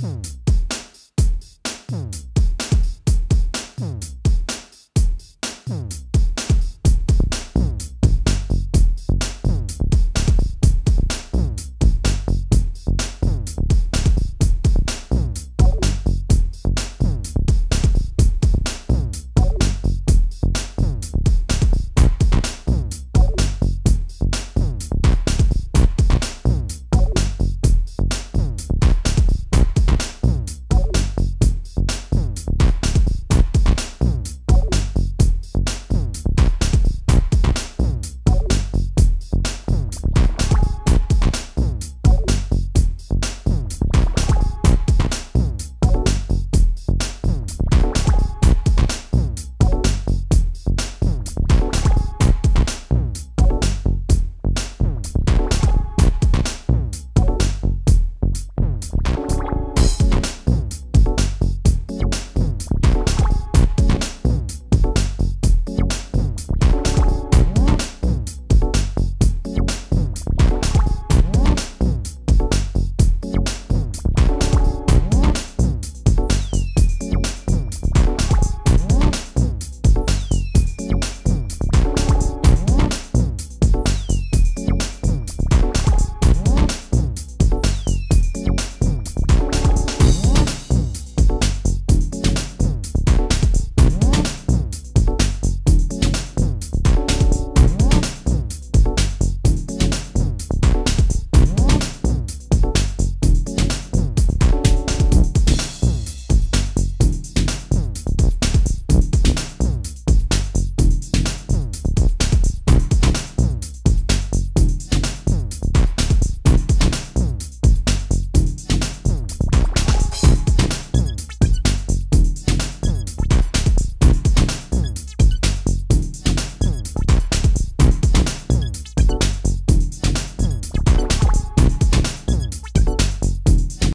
Hmm.